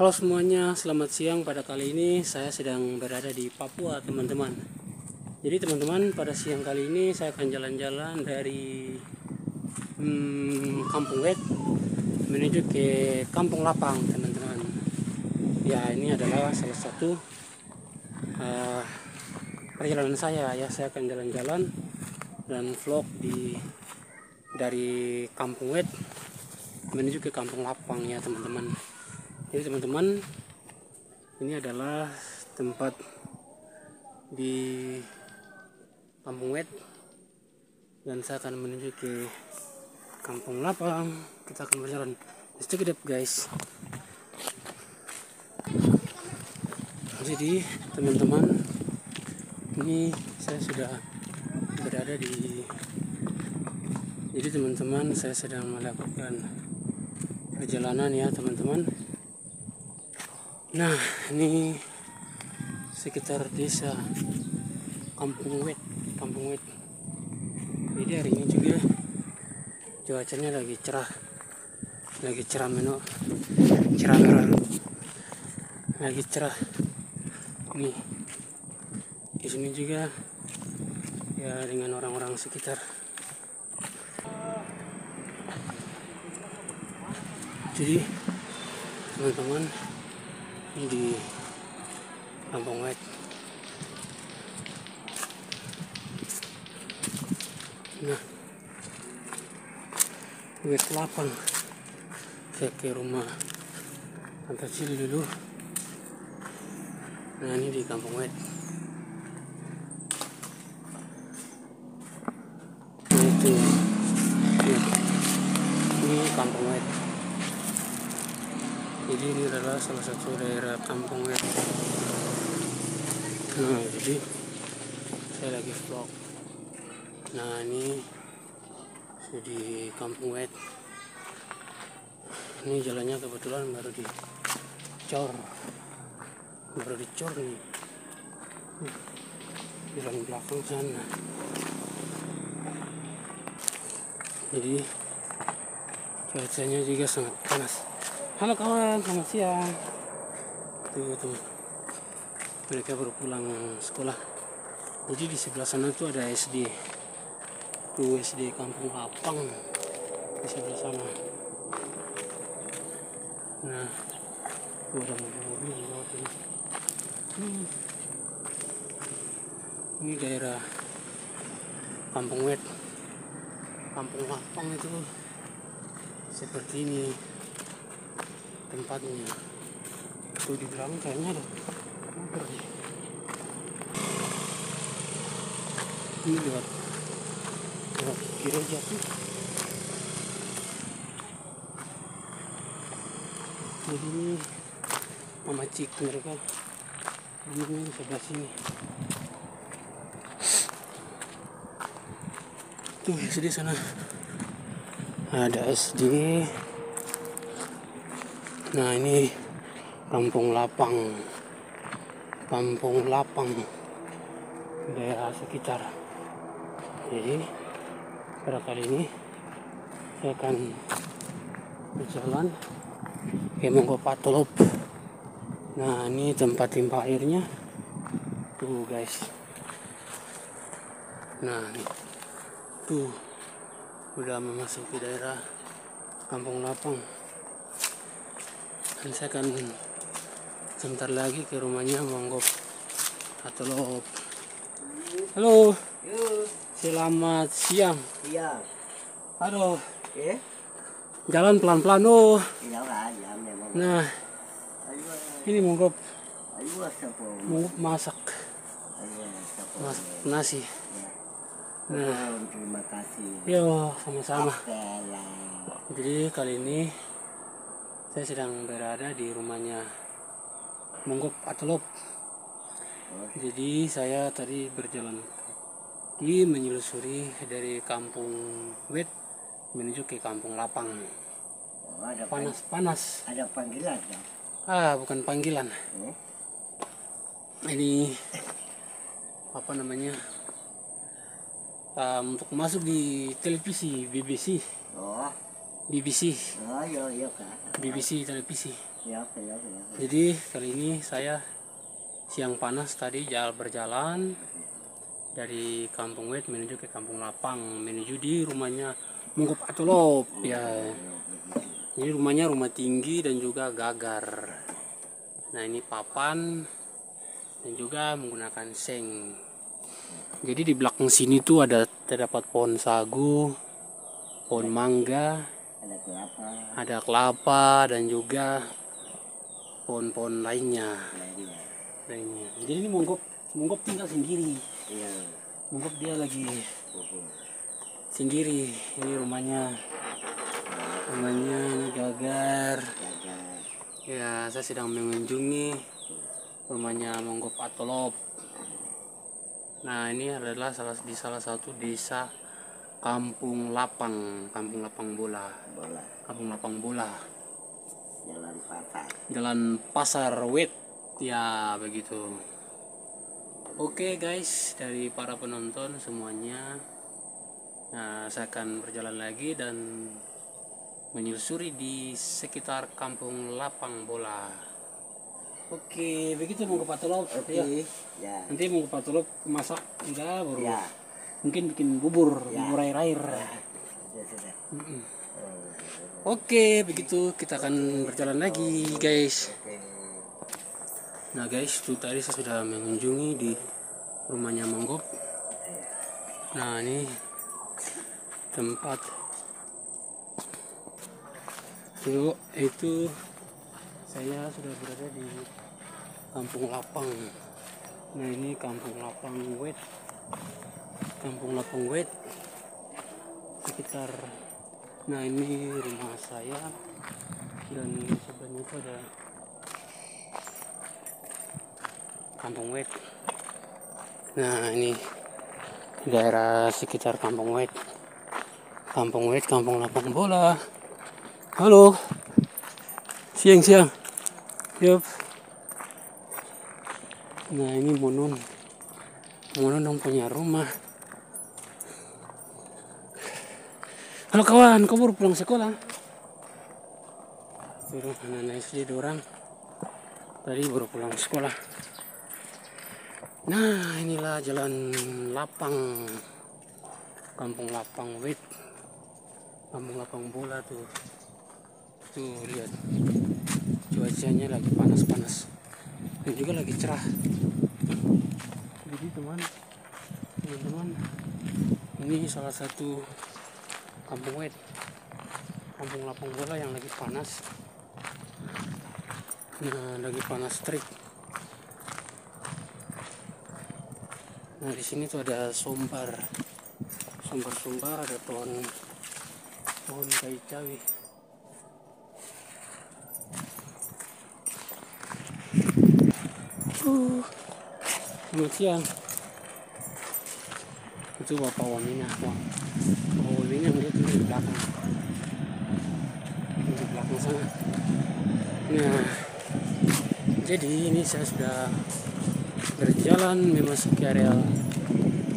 Halo semuanya, selamat siang. Pada kali ini saya sedang berada di Papua, teman-teman. Jadi teman-teman, pada siang kali ini saya akan jalan-jalan dari hmm, Kampung Wet menuju ke Kampung Lapang, teman-teman. Ya, ini adalah salah satu uh, perjalanan saya. Ya, saya akan jalan-jalan dan vlog di dari Kampung Wet menuju ke Kampung Lapang ya, teman-teman. Jadi teman-teman, ini adalah tempat di Kampung Wet dan saya akan menuju ke Kampung Lapang. Kita akan berjalan. Let's guys. Jadi teman-teman, ini saya sudah berada di. Jadi teman-teman, saya sedang melakukan perjalanan ya teman-teman Nah, ini sekitar desa Kampung Wet, Kampung Wet. Jadi hari ini juga cuacanya lagi cerah, lagi cerah menu, cerah merah, lagi cerah. Nih, di sini juga ya dengan orang-orang sekitar. Jadi teman-teman ini di Kampung Wet. Nah. Wet Lapang saya ke rumah Tante Cili dulu. Nah ini di Kampung Wet. Nah itu. Ya. ini Kampung Wet ini adalah salah satu daerah kampung ya nah jadi saya lagi vlog. Nah ini di kampung wet. Ini jalannya kebetulan baru dicor. Baru dicor nih. Jalan belakang sana. Jadi cuacanya juga sangat panas Halo kawan, selamat siang. Tuh, tuh. Mereka baru pulang sekolah. Jadi di sebelah sana tuh ada SD. Tuh SD Kampung Lapang. Di sebelah sana. Nah, tuh ada mobil lewat ini. Hmm. Ini daerah Kampung Wet. Kampung Lapang itu seperti ini tempatnya. Tuh di belakang kayaknya ada. Motor ini lewat. Lewat gereja tuh jadi ini mama cik mereka ini sebelah sini. Tuh SD sana. Ada SD Nah ini Kampung Lapang. Kampung Lapang daerah sekitar. Jadi pada kali ini saya akan berjalan ke Monggopatolop nah ini tempat timpa airnya. Tuh guys. Nah nih. Tuh udah memasuki daerah Kampung Lapang dan saya akan sebentar lagi ke rumahnya Monggop atau Lop. Halo. Selamat siang. Iya. Aduh, Eh? jalan pelan-pelan oh. Iya lah, ya memang. Nah, ini siapa? Monggop masak, masak nasi. Nah, Oh, terima kasih. yo sama-sama. Jadi kali ini saya sedang berada di rumahnya Monggop Atolop. Jadi saya tadi berjalan kaki menyelusuri dari kampung Wet menuju ke kampung Lapang. Oh, ada pang- Panas panas. ada panggilan ya? Ah bukan panggilan. Eh? Ini apa namanya? Ah, untuk masuk di televisi BBC. Oh, BBC Oh, iya, iya. BBC televisi. Iya, jadi kali ini saya siang panas tadi jalan berjalan dari Kampung Wet menuju ke Kampung Lapang menuju di rumahnya Munggop Atolop ya. Ini rumahnya rumah tinggi dan juga gagar. Nah ini papan dan juga menggunakan seng. Jadi di belakang sini tuh ada terdapat pohon sagu pohon mangga Ada kelapa, ada kelapa dan juga pohon-pohon lainnya. Lainnya. lainnya. Jadi ini Munggop Munggop tinggal sendiri. Iya, Munggop dia lagi sendiri. Ini rumahnya. Rumahnya ini gagar. Jaga. ya saya sedang mengunjungi rumahnya Monggop Atolop. Nah ini adalah salah di salah satu desa Kampung Lapang Kampung Lapang Bola Bola. Kampung Lapang Bola Jalan patah. Jalan Pasar Wet ya begitu Oke guys dari para penonton semuanya nah saya akan berjalan lagi dan menyusuri di sekitar Kampung Lapang Bola Oke begitu mau ke Patulop Oke. ya. Ya. nanti mau ke Patulop masak enggak baru Ya. Mungkin bikin bubur Ya. bubur air air. Mm-mm. Oh, Oke begitu kita akan berjalan lagi guys. Nah guys, itu tadi saya sudah mengunjungi di rumahnya Monggop. Nah ini tempat itu itu saya sudah berada di Kampung Lapang. Nah ini Kampung Lapang Wet, Kampung Lapang Wet sekitar. Nah ini rumah saya dan sebelahnya itu ada Kampung Wet. Nah ini daerah sekitar Kampung Wet. Kampung Wet, Kampung Lapang Bola. Halo. Siang siang. Yup. Nah ini Monon. Monon dong punya rumah. Halo kawan, kau baru pulang sekolah? Tuh, anak-anak SD orang tadi baru pulang sekolah. Nah, inilah jalan lapang. Kampung Lapang Wit. Kampung Lapang Bola tuh. Tuh, lihat. Cuacanya lagi panas-panas. Dan juga lagi cerah. Jadi, teman, teman-teman, ini salah satu kampung Wit. Kampung Lapang Bola yang lagi panas. Nah, lagi panas terik. Nah di sini tuh ada sombar, sombar-sombar ada pohon pohon kayu cawi. Uh, siang. Itu bapak waminya, wah. Waminya melihat di belakang, di belakang sana. Nah, jadi ini saya sudah berjalan memasuki area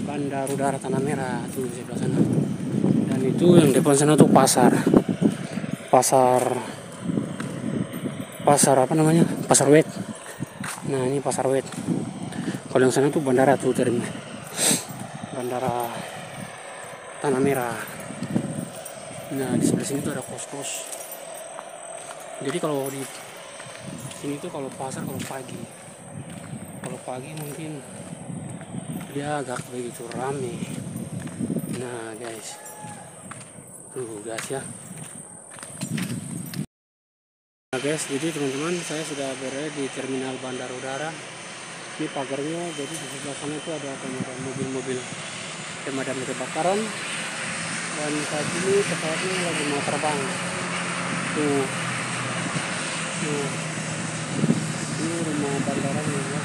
bandar udara tanah merah tuh di sebelah sana. Dan itu yang depan sana tuh pasar. Pasar pasar apa namanya? Pasar wet. Nah ini pasar wet. Kalau yang sana tuh bandara tuh terima bandara tanah merah. Nah di sebelah sini tuh ada kos-kos. Jadi kalau di sini tuh kalau pasar kalau pagi. Kalau pagi mungkin dia agak begitu rame. Nah guys. Tuh guys ya. Nah guys jadi teman-teman saya sudah berada di terminal bandar udara. Ini pagarnya jadi di sebelah sana itu ada mobil-mobil pemadam kebakaran dan saat ini pesawatnya lagi mau terbang. Tuh. Tuh. Ini rumah bandaranya ya.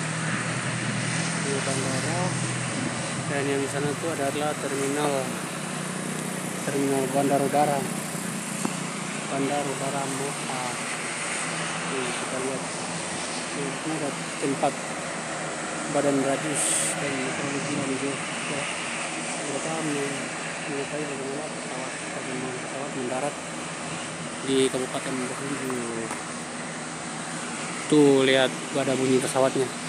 Rumah bandara. Dan yang di sana itu adalah terminal. Terminal bandar udara. Bandar udara Moha Nih, kita lihat. Nih, ini ada tempat badan radius dan penelitian juga ya. Mereka men- mengetahui bagaimana pesawat bagaimana pesawat mendarat di Kabupaten Berunjuk tuh lihat gak ada bunyi pesawatnya